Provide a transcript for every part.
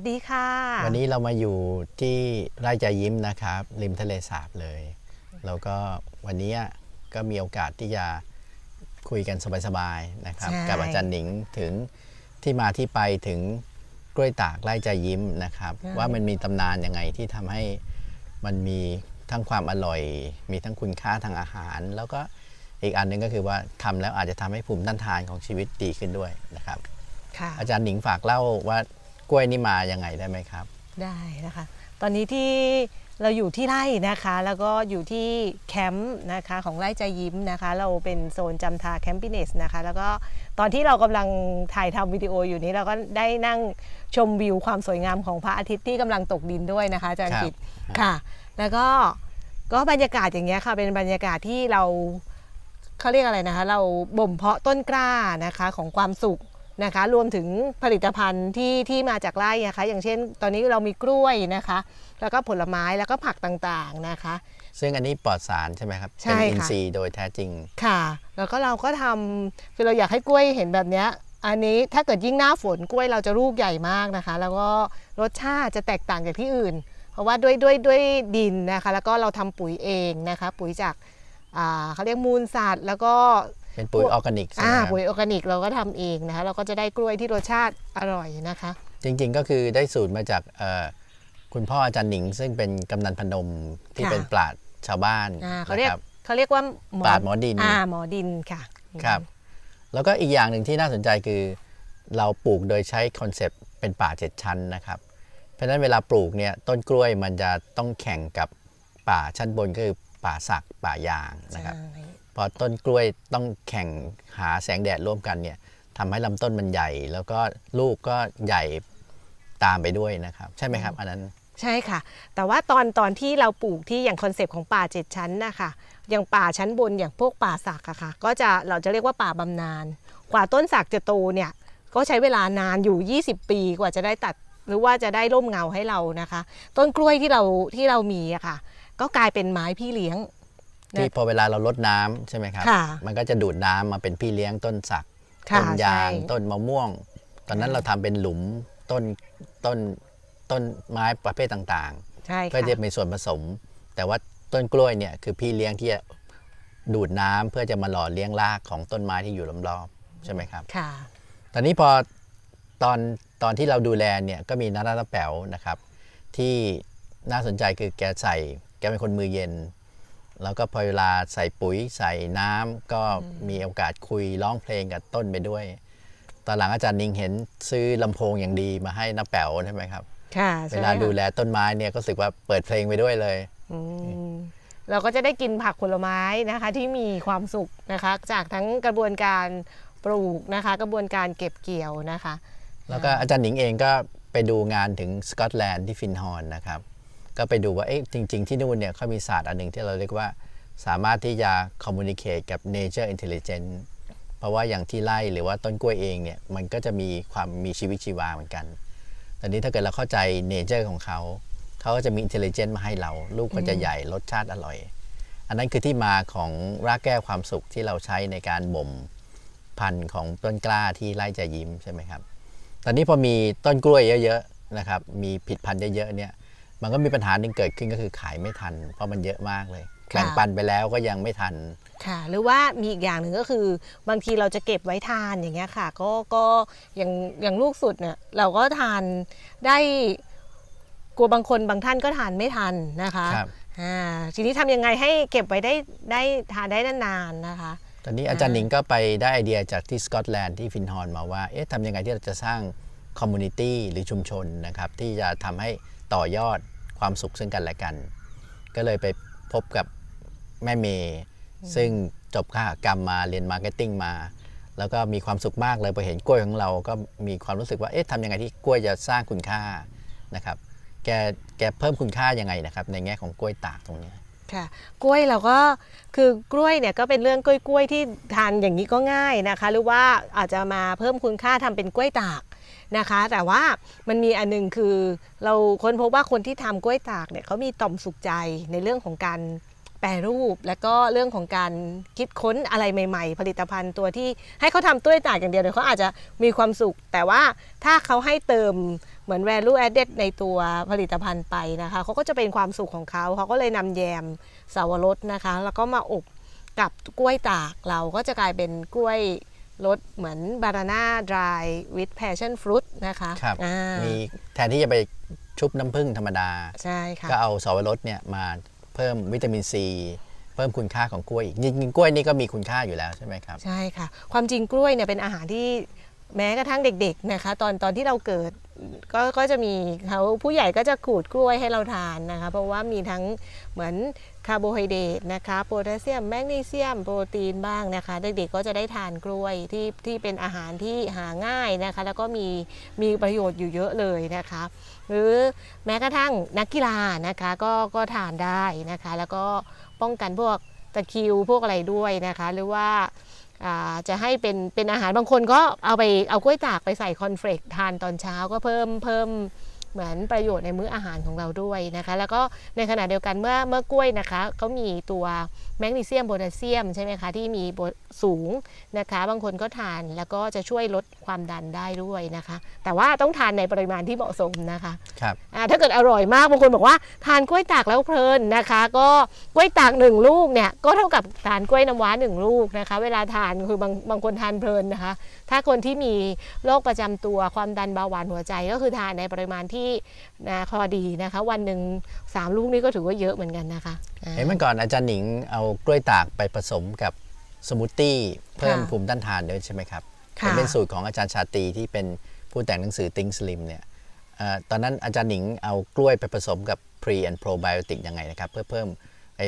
วัสดีค่ะ วันนี้เรามาอยู่ที่ไร่ใจยิ้มนะครับ ริมทะเลสาบเลย แล้วก็วันนี้ก็มีโอกาสที่จะคุยกันสบายๆนะครับใช่กับอาจารย์หนิงถึงที่มาที่ไปถึงกล้วยตากไร่ใจยิ้มนะครับ ว่ามันมีตำนานยังไงที่ทำให้มันมีทั้งความอร่อย มีทั้งคุณค่าทางอาหาร แล้วก็อีกอันหนึงก็คือว่าทำแล้วอาจจะทำให้ภูมิต้านทานของชีวิตดีขึ้นด้วยนะครับค่ะอาจารย์หนิงฝากเล่าว่า กล้วยนี่มายังไงได้ไหมครับ ได้นะคะ ตอนนี้ที่เราอยู่ที่ไร่นะคะ แล้วก็อยู่ที่แคมป์นะคะของไร่ใจยิ้มนะคะ เราเป็นโซนจำทาแคมปิเนสนะคะ แล้วก็ตอนที่เรากำลังถ่ายทำวิดีโออยู่นี้เราก็ได้นั่งชมวิวความสวยงามของพระอาทิตย์ที่กำลังตกดินด้วยนะคะอาจารย์ครับกิตค่ะ แล้วก็ก็บรรยากาศอย่างเงี้ยค่ะ เป็นบรรยากาศที่เราเขาเรียกอะไรนะคะ เราบ่มเพาะต้นกล้านะคะของความสุข นะคะรวมถึงผลิตภัณฑ์ที่ที่มาจากไร่นะคะอย่างเช่น ตอนนี้เรามีกล้วยนะคะ แล้วก็ผลไม้แล้วก็ผักต่างๆนะคะ ซึ่งอันนี้ปลอดสารใช่ไหมครับใช่เป็นอินค่ะทรีย์โดยแท้จริงค่ะ แล้วก็เราก็ทำคือเราอยากให้กล้วยเห็นแบบเนี้ยอันนี้ถ้าเกิดยิ่งหน้าฝนกล้วยเราจะลูกใหญ่มากนะคะ แล้วก็รสชาติจะแตกต่างจากที่อื่น เพราะว่าด้วยด้วยด้วยดินนะคะ แล้วก็เราทำปุ๋ยเองนะคะ ปุ๋ยจากอ่าเขาเรียกมูลสัตว์แล้วก็ เป็นปุ๋ยออร์แกนิกใช่ไหมอ่าครับปุ๋ยออร์แกนิกเราก็ทำเองนะคะเราก็จะได้กล้วยที่รสชาติอร่อยนะคะ จริงๆก็คือได้สูตรมาจากเอ่อคุณพ่ออาจารย์หนิง ซึ่งเป็นกำนันพนมที่ค่ะเป็นปราชญ์ชาวบ้านอ่าเขาเรียกนะครับเขาเรียกว่าหมอปราชญ์หมอดินอ่าหมอดินค่ะครับแล้วก็อีกอย่างหนึ่งที่น่าสนใจคือ เราปลูกโดยใช้ concept เป็นป่าเจ็ดชั้นนะครับ เพราะฉะนั้นเวลาปลูกเนี่ยต้นกล้วยมันจะต้องแข่งกับป่าชั้นบนก็คือป่าสักป่ายางนะครับใช่ พอต้นกล้วยต้องแข่งหาแสงแดดร่วมกันเนี่ยทำให้ลำต้นมันใหญ่ แล้วก็ลูกก็ใหญ่ตามไปด้วยนะครับ ใช่ไหมครับ อันนั้นใช่ค่ะ แต่ว่าตอนตอนที่เราปลูกที่อย่างคอนเซปต์ของป่าเจ็ดชั้นนะคะอย่างป่าชั้นบนอย่างพวกป่าสักอะค่ะ ก็จะเราจะเรียกว่าป่าบำนาญกว่าต้นสักจะโตเนี่ยก็ใช้เวลานานอยู่ 20 ปีกว่าจะได้ตัดหรือว่าจะได้ร่มเงาให้เรานะคะ ต้นกล้วยที่เราที่เรามีอะค่ะ ก็กลายเป็นไม้พี่เลี้ยง ที่พอเวลาเราลดน้ำใช่ไหมครับค่ะมันก็จะดูดน้ำมาเป็นพี่เลี้ยงต้นสักค่ะต้นยางใช่ต้นมะม่วง ตอนนั้นเราทำเป็นหลุมต้นต้นต้นไม้ประเภทต่างใช่ๆเพื่อค่ะจะมีส่วนผสม แต่ว่าต้นกล้วยเนี่ยคือพี่เลี้ยงที่จะดูดน้ำเพื่อจะมาหล่อเลี้ยงรากของต้นไม้ที่อยู่รอบๆใช่ไหมครับค่ะ ตอนนี้พอตอนตอนที่เราดูแลเนี่ยก็มีนาราตาแป๋วนะครับ ที่น่าสนใจคือแกใส่แกเป็นคนมือเย็น แล้วก็พอเวลาใส่ปุ๋ยใส่น้ำก็มีโอกาสคุยร้องเพลงกับต้นไปด้วย ตอนหลังอาจารย์นิงเห็นซื้อลำโพงอย่างดีมาให้น้าแป๋วใช่ไหมครับค่ะเวใช่ลาค่ะดูแลต้นไม้เนี่ยก็รู้สึกว่าเปิดเพลงไปด้วยเลยอืมเราก็จะได้กินผักผลไม้นะคะที่มีความสุขนะคะ จากทั้งกระบวนการปลูกนะคะ กระบวนการเก็บเกี่ยวนะคะ แล้วก็อาจารย์หนิงเองก็ไปดูงานถึงสกอตแลนด์ที่ฟินฮอร์นนะครับ ก็ไปดูว่าเอ๊ะจริง ๆ ที่นู่นเนี่ยเขามีศาสตร์อันหนึ่งที่เราเรียกว่าสามารถที่จะคอมมูนิเค e กับ Nature Intelligence เพราะว่าอย่างที่ไร่หรือว่าต้นกล้วยเองเนี่ยมันก็จะมีความมีชีวิตชีวาเหมือนกัน ตอนนี้ถ้าเกิดเราเข้าใจ nature ของเขา เขาก็จะมี intelligence มาให้เรา ลูกก็จะใหญ่รสชาติอร่อย อันนั้นคือที่มาของรากแก้วความสุขที่เราใช้ในการบ่มพันธุ์ของต้นกล้าที่ไร่จะยิ้มใช่ไหมครับ ตอนนี้พอมีต้นกล้วยเยอะๆนะครับ มีผิดพันธุ์เยอะๆเนี่ย มันก็มีปัญหาหนึ่งเกิดขึ้นก็คือขายไม่ทัน เพราะมันเยอะมากเลยค่ะแบ่งปันไปแล้วก็ยังไม่ทัน ค่ะ หรือว่ามีอีกอย่างหนึ่งก็คือบางทีเราจะเก็บไว้ทานอย่างเงี้ยค่ะ ก็ก็อย่างอย่างลูกสุดเนี่ยเราก็ทานได้กลัวบางคนบางท่านก็ทานไม่ทันนะคะครับอ่าทีนี้ทำยังไงให้เก็บไว้ได้ได้ทานได้นานๆนะคะ ตอนนี้อาจารย์หนิงก็ไปได้ไอเดียจากที่สกอตแลนด์ที่ฟินฮอร์นมาว่า เอ๊ะทำยังไงที่เราจะสร้าง community หรือชุมชนนะครับที่จะทำให้ ต่อยอดความสุขซึ่งกันและกัน ก็เลยไปพบกับแม่เมย์ซึ่งจบข้ากรรมมาเรียน marketing มา แล้วก็มีความสุขมากเลยพอเห็นกล้วยของเราก็มีความรู้สึกว่าเอ๊ะทำยังไงที่กล้วยจะสร้างคุณค่านะครับแกแกเพิ่มคุณค่ายังไงนะครับ ในแง่ของกล้วยตากตรงเนี้ยค่ะกล้วยเราก็คือกล้วยเนี่ยก็เป็นเรื่องกล้วยกล้วยๆที่ทานอย่างนี้ก็ง่ายนะคะ หรือว่าอาจจะมาเพิ่มคุณค่าทำเป็นกล้วยตาก นะคะ แต่ว่ามันมีอันหนึงคือ เราค้นพบว่าคนที่ทำกล้วยตากเนี่ยเขามีต่อมสุขใจในเรื่องของการแปรรูป แล้วก็เรื่องของการคิดค้นอะไรใหม่ ๆ ผลิตภัณฑ์ตัวที่ให้เขาทำต้วยตากอย่างเดียวเดี๋ยวเขาอาจจะมีความสุข แต่ว่าถ้าเขาให้เติมเหมือน value added ในตัวผลิตภัณฑ์ไปนะคะเขาก็จะเป็นความสุขของเขาเขาก็เลยนำแยมสาวรสนะคะ แล้วก็มาอบกับกล้วยตากเราก็จะกลายเป็นกล้วย รสเหมือนบานาน่าดราย with passion fruit นะคะครับอ่ามีแทนที่จะไปชุบน้ำผึ้งธรรมดา ใช่ค่ะ ก็เอาสวรสเนี่ยมาเพิ่มวิตามินซีเพิ่มคุณค่าของกล้วยอีกจริงๆกล้วยนี่ก็มีคุณค่าอยู่แล้วใช่ไหมครับ ใช่ค่ะ ความจริงกล้วยเนี่ยเป็นอาหารที่ แม้กระทั่งเด็กๆนะคะตอนตอนที่เราเกิดก็ก็จะมีเขาผู้ใหญ่ก็จะขูดกล้วยให้เราทานนะคะ เพราะว่ามีทั้งเหมือนคาร์โบไฮเดรตนะคะโพแทสเซียมแมกนีเซียมโปรตีนบ้างนะคะ เด็กๆก็จะได้ทานกล้วยที่ที่เป็นอาหารที่หาง่ายนะคะ แล้วก็มีมีประโยชน์อยู่เยอะเลยนะคะ หรือแม้กระทั่งนักกีฬานะคะก็ก็ทานได้นะคะ แล้วก็ป้องกันพวกตะคิวพวกอะไรด้วยนะคะ หรือว่า จะให้เป็นเป็นอาหารบางคนก็เอาไปเอากล้วยตากไปใส่ cornflakes ทานตอนเช้าก็เพิ่มเพิ่ม เหมือนประโยชน์ในมื้ออาหารของเราด้วยนะคะ แล้วก็ในขณะเดียวกันเมื่อเมื่อกล้วยนะคะเขามีตัวแมกนีเซียมโพแทสเซียมใช่ไหมคะที่มีโบสูงนะคะ บางคนก็ทานแล้วก็จะช่วยลดความดันได้ด้วยนะคะ แต่ว่าต้องทานในปริมาณที่เหมาะสมนะคะครับอ่าถ้าเกิดอร่อยมากบางคนบอกว่าทานกล้วยตากแล้วเพลินนะคะ ก็กล้วยตากหนึ่งลูกเนี่ยก็เท่ากับทานกล้วยน้ำว้าหนึ่งลูกนะคะ เวลาทานคือบางบางคนทานเพลินนะคะ ถ้าคนที่มีโรคประจำตัวความดันเบาหวานหัวใจก็คือทานในปริมาณที่นะพอดีนะคะ วันหนึ่งสามลูกนี่ก็ถือว่าเยอะเหมือนกันนะคะอ่าเห็นเมื่อก่อนอาจารย์หนิงเอากล้วยตากไปผสมกับสมูทตี้เพิ่มค่ะภูมิต้านทานด้วยใช่ไหมครับค่ะเป็นสูตรของอาจารย์ชาตรีที่เป็นผู้แต่งหนังสือ Think Slim เนี่ยเอ่อตอนนั้นอาจารย์หนิงเอากล้วยไปผสมกับ Pre and Probiotic ยังไงนะครับ เพื่อเพิ่มไอ้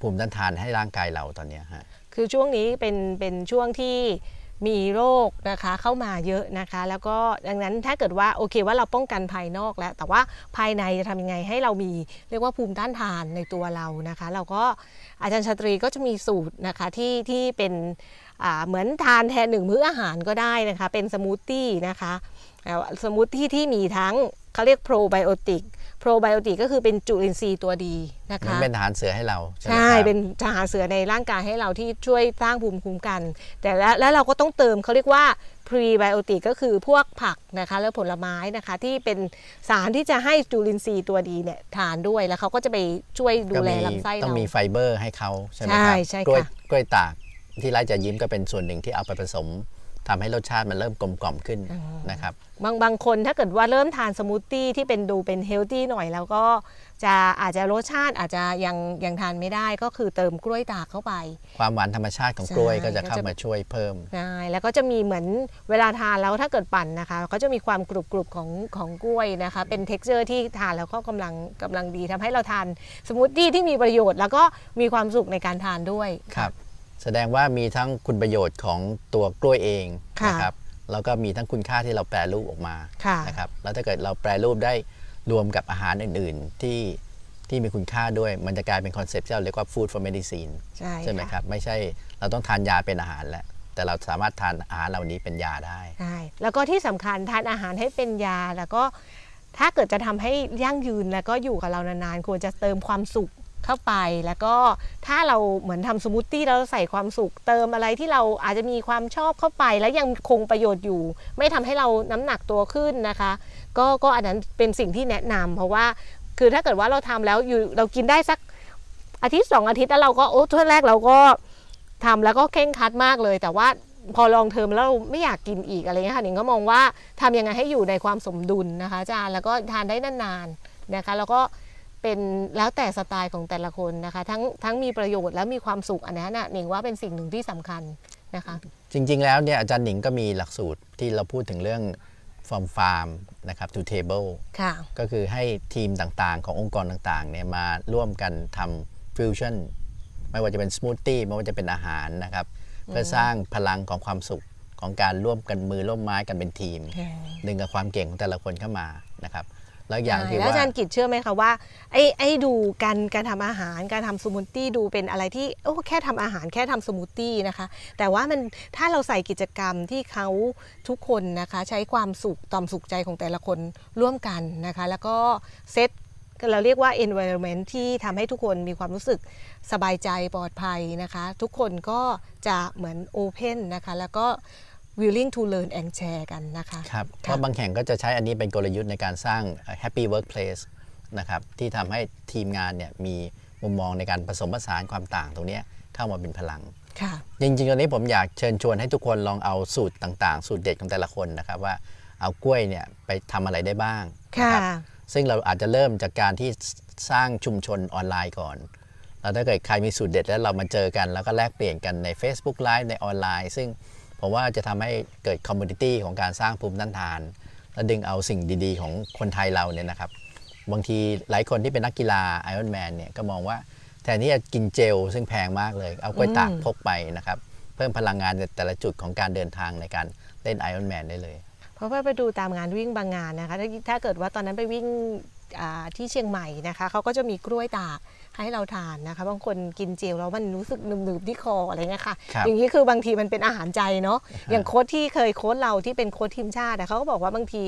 ภูมิต้านทานให้ร่างกายเราตอนเนี้ยฮะคือช่วงนี้เป็นเป็นช่วงที่ มีโรคนะคะเข้ามาเยอะนะคะ แล้วก็ดังนั้นถ้าเกิดว่าโอเคว่าเราป้องกันภายนอกแล้ว แต่ว่าภายในจะทำยังไงให้เรามีเรียกว่าภูมิต้านทานในตัวเรานะคะ เราก็อาจารย์ชาตรีก็จะมีสูตรนะคะที่ที่เป็นอ่าเหมือนทานแทนหนึ่งมื้ออาหารก็ได้นะคะ เป็นสมูทตี้นะคะสมูทตี้ที่มีทั้งเขาเรียก probiotic probiotic ก็คือเป็นจุลินทรีย์ตัวดีนะมันคะเป็นทหารเสือให้เรา ใช่ไหมใช่ครับเป็นทหารเสือในร่างกายให้เราที่ช่วยสร้างภูมิคุ้มกัน แต่แล้วแล้วเราก็ต้องเติมเขาเรียกว่าพรีไบโอติกก็คือพวกผักนะคะและผลไม้นะคะที่เป็นสารที่จะให้จุลินทรีย์ตัวดีเนี่ยทานด้วยแล้วเขาก็จะไปช่วยดูก็แลมีลำไส้ต้อเรางมมีไฟเบอร์ให้เขาใช่ไหมใช่ครับใช่กล้วยค่ะกล้วยตากที่ไร่ใจยิ้มก็เป็นส่วนหนึ่งที่เอาไปผสม ทำให้รสชาติมันเริ่มกลมกล่อมขึ้นนะครับบางบางคนถ้าเกิดว่าเริ่มทานสมูทตี้ที่เป็นดูเป็น healthy หน่อย แล้วก็จะอาจจะรสชาติอาจจะยังยังทานไม่ได้ก็คือเติมกล้วยตากเข้าไป ความหวานธรรมชาติของกล้วยใช่ก็จะเข้าก็จะมาช่วยเพิ่มใช่แล้วก็จะมีเหมือนเวลาทานแล้วถ้าเกิดปั่นนะคะ ก็จะมีความกรุบกรุบของของกล้วยนะคะ เป็น t e x t อร์ที่ทานแล้วก็กำลังกำลังดีทำให้เราทานสมูทตี้ที่มีประโยชน์ แล้วก็มีความสุขในการทานด้วยครับ แสดงว่ามีทั้งคุณประโยชน์ของตัวกล้วยเองค่ะนะครับแล้วก็มีทั้งคุณค่าที่เราแปรรูปออกมาค่ะนะครับแล้วถ้าเกิดเราแปรรูปได้รวมกับอาหารอื่น ๆ ที่ที่มีคุณค่าด้วย มันจะกลายเป็น concept ที่เราเรียกว่า food for medicine ใช่ใช่ไหมค่ะครับ ไม่ใช่เราต้องทานยาเป็นอาหารแล้ว แต่เราสามารถทานอาหารเหล่านี้เป็นยาได้ใช่แล้วก็ที่สำคัญทานอาหารให้เป็นยาแล้วก็ถ้าเกิดจะทำให้ยั่งยืนแล้วก็อยู่กับเรานานๆควรจะเติมความสุข เข้าไปแล้วก็ถ้าเราเหมือนทำสมูทตี้แล้วเราใส่ความสุขเติมอะไรที่เราอาจจะมีความชอบเข้าไป แล้วยังคงประโยชน์อยู่ ไม่ทำให้เราน้ำหนักตัวขึ้นนะคะ ก็ก็อันนั้นเป็นสิ่งที่แนะนำเพราะว่าคือถ้าเกิดว่าเราทำแล้วอยู่เรากินได้สักอาทิตย์สองอาทิตย์แล้วเราก็โอ้ทั่วแรกเราก็ทำแล้วก็เคร่งคัดมากเลย แต่ว่าพอลองเทอมแล้วเราไม่อยากกินอีกอะไรเงี้ยค่ะหนิงก็มองว่าทำยังไงให้อยู่ในความสมดุลนะคะอาจารย์แล้วก็ทานได้นานๆนะคะ แล้วก็ เป็นแล้วแต่สไตล์ของแต่ละคนนะคะทั้งทั้งมีประโยชน์และมีความสุขอันนั้นน่ะหนิงว่าเป็นสิ่งหนึ่งที่สำคัญนะคะจริง ๆ แล้วเนี่ยอาจารย์หนิงก็มีหลักสูตรที่เราพูดถึงเรื่อง from farm นะครับ to table ค่ะก็คือให้ทีมต่างๆ ขององค์กรต่างๆเนี่ยมาร่วมกันทำฟิวชั่นไม่ว่าจะเป็นสมูทตี้ไม่ว่าจะเป็นอาหารนะครับ เพื่อสร้างพลังของความสุขของการร่วมกันมือร่วมไม้กันเป็นทีม ดึงกับความเก่งของแต่ละคนเข้ามานะครับ แล้วอย่างคือแล้วว่าอาจารย์กิจเชื่อไหมคะว่าไอ้ไอ้ดูการการทำอาหารการทำสมูทตี้ดูเป็นอะไรที่โอ้แค่ทำอาหารแค่ทำสมูทตี้นะคะ แต่ว่ามันถ้าเราใส่กิจกรรมที่เขาทุกคนนะคะ ใช้ความสุขต่อมสุขใจของแต่ละคนร่วมกันนะคะ แล้วก็เซตเราเรียกว่า environment ที่ทำให้ทุกคนมีความรู้สึกสบายใจปลอดภัยนะคะ ทุกคนก็จะเหมือน open นะคะ แล้วก็ willing to learn and share กันนะคะครับเพค่ะราะบางแห่งก็จะใช้อันนี้เป็นกลยุทธ์ในการสร้าง happy workplace นะครับที่ทำให้ทีมงานเนี่ยมีมุมมองในการผสมผสานความต่างตรงเนี้ยเข้ามาเป็นพลังค่ะจริงๆตอนนี้ผมอยากเชิญชวนให้ทุกคนลองเอาสูตรต่างๆ สูตรเด็ดของแต่ละคนนะครับว่าเอากล้วยเนี่ยไปทำอะไรได้บ้างนะค่ะครับซึ่งเราอาจจะเริ่มจากการที่สร้างชุมชนออนไลน์ก่อน แล้วถ้าเกิดใครมีสูตรเด็ดแล้วเรามาเจอกัน แล้วก็แลกเปลี่ยนกันใน Facebook Live ในออนไลน์ ซึ่ง ผมว่าจะทำให้เกิด community ของการสร้างภูมิต้านทาน และดึงเอาสิ่งดีๆ ของคนไทยเราเนี่ยนะครับ บางทีหลายคนที่เป็นนักกีฬาไอ o n นแมนเนี่ยก็มองว่าแทนที่จะกินเจล ซึ่งแพงมากเลย เอากล้วยตากพกไปนะครับ เพิ่มพลังงานแต่ละจุดของการเดินทางในการเล่นไอ o n นแมนได้เลย เพราะว่าไปดูตามงานวิ่งบางงานนะคะ ถ้าเกิดว่าตอนนั้นไปวิ่ง ที่เชียงใหม่นะคะเขาก็จะมีกล้วยตากให้เราทานนะคะ บางคนกินเจลแล้วมันรู้สึกหนึบๆที่คออะไรเงี้ยค่ะครับอย่างนี้คือบางทีมันเป็นอาหารใจเนาะอย่างโค้ชที่เคยโค้ชเราที่เป็นโค้ชทีมชาติอะเขาก็บอกว่าบางที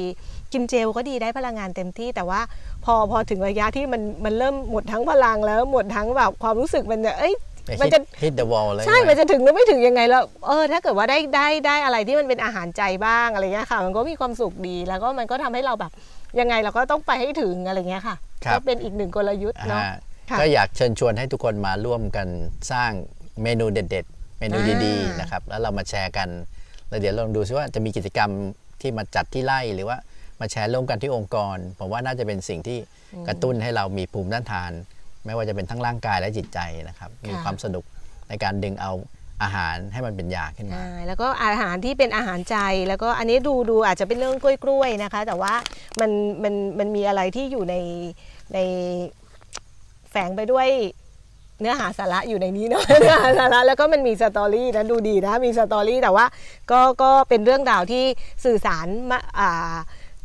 กินเจลก็ดีได้พลังงานเต็มที่ แต่ว่าพอพอถึงระยะที่มันมันเริ่มหมดทั้งพลังแล้วหมดทั้งแบบความรู้สึกมันจะเอ้ยมันจะฮิตเดอะวอลเลยใช่ มันจะถึงหรือไม่ถึงยังไงแล้ว เออ ถ้าเกิดว่าได้ได้ได้อะไรที่มันเป็นอาหารใจบ้างอะไรเงี้ยค่ะ มันก็มีความสุขดี แล้วก็มันก็ทำให้เราแบบ ยังไงเราก็ต้องไปให้ถึงอะไรเงี้ยค่ะก็เป็นอีกหนึ่งกลยุทธ์เนาะอ่าค่ะก็อยากเชิญชวนให้ทุกคนมาร่วมกันสร้างเมนูเด็ด ๆ เมนูดีอ่าๆนะครับแล้วเรามาแชร์กันแล้วเดี๋ยวลองดูซิว่าจะมีกิจกรรมที่มาจัดที่ไร่หรือว่ามาแชร์ร่วมกันที่องค์กร ผมว่าน่าจะเป็นสิ่งที่กระตุ้นให้เรามีภูมิต้านทาน ไม่ว่าจะเป็นทั้งร่างกายและจิตใจนะครับ มีความสนุกในการดึงเอา อาหารให้มันเป็นยาขึ้นมาใช่แล้วก็อาหารที่เป็นอาหารใจ แล้วก็อันนี้ดูดูอาจจะเป็นเรื่องกล้วยๆนะคะ แต่ว่ามันมันมันมีอะไรที่อยู่ในในแฝงไปด้วยเนื้อหาสาระอยู่ในนี้เนาะเนื้อหาสาระแล้วก็มันมีสตอรี่นะดูดีนะมีสตอรี่แต่ว่าก็ก็เป็นเรื่องราวที่สื่อสารมาอ่า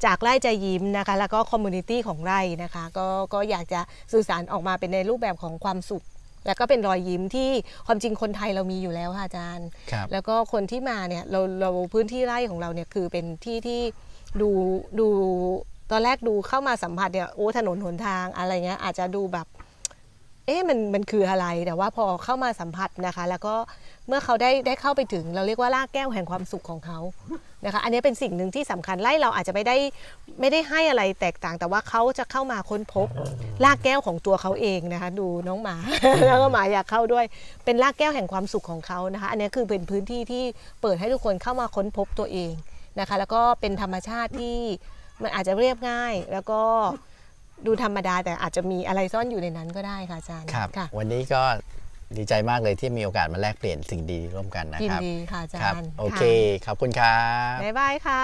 จากไร่ใจยิ้มนะคะ แล้วก็ community ของไร่นะคะ ก็ก็อยากจะสื่อสารออกมาเป็นในรูปแบบของความสุข แล้วก็เป็นรอยยิ้มที่ความจริงคนไทยเรามีอยู่แล้วค่ะอาจารย์ครับแล้วก็คนที่มาเนี่ยเราเราพื้นที่ไร่ของเราเนี่ยคือเป็นที่ที่ดูดูตอนแรกดูเข้ามาสัมผัสเนี่ยโอ้ถนนหนทางอะไรเงี้ยอาจจะดูแบบ เอ๊ะมันมันคืออะไรแต่ว่าพอเข้ามาสัมผัสนะคะ แล้วก็เมื่อเขาได้ได้เข้าไปถึง เราเรียกว่าลากแก้วแห่งความสุขของเขา นะคะอันนี้เป็นสิ่งหนึ่งที่สำคัญไล่เราอาจจะไม่ได้ไม่ได้ให้อะไรแตกต่าง แต่ว่าเขาจะเข้ามาค้นพบลากแก้วของตัวเขาเองนะคะดูน้องหมาแล้วก็หมาอยากเข้าด้วย เป็นลากแก้วแห่งความสุขของเขานะคะอันนี้คือเป็นพื้นที่ที่เปิดให้ทุกคนเข้ามาค้นพบตัวเองนะคะแล้วก็เป็นธรรมชาติที่มันอาจจะเรียบง่าย แล้วก็ดูธรรมดาแต่อาจจะมีอะไรซ่อนอยู่ในนั้นก็ได้ค่ะอาจารย์ครับค่ะวันนี้ก็ ดีใจมากเลยที่มีโอกาสมาแลกเปลี่ยนสิ่งดีร่วมกันนะครับดีค่ะอาจารย์ โอเค ขอบคุณครับ บ๊ายบายค่ะ